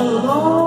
alone.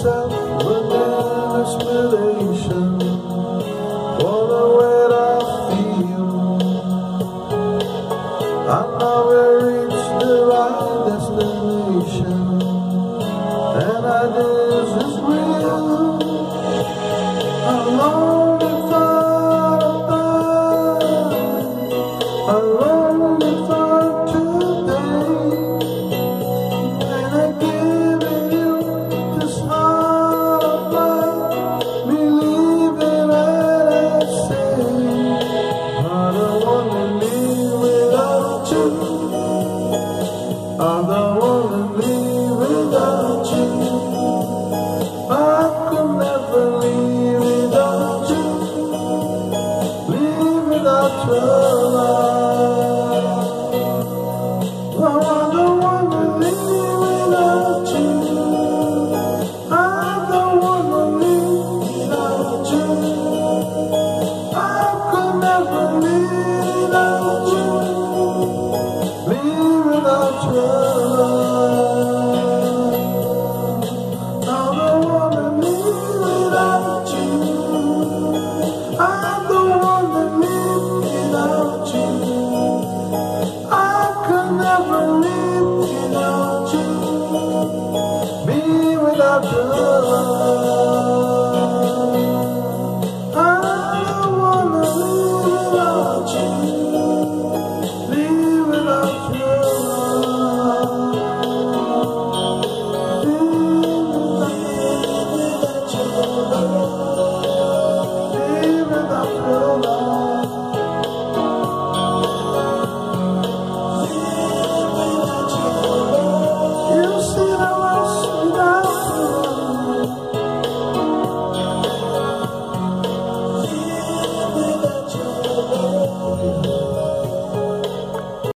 myself with an explanation Wanna where I feel. I've never reached the right destination. And I this is real. I'm lonely for a time love. you.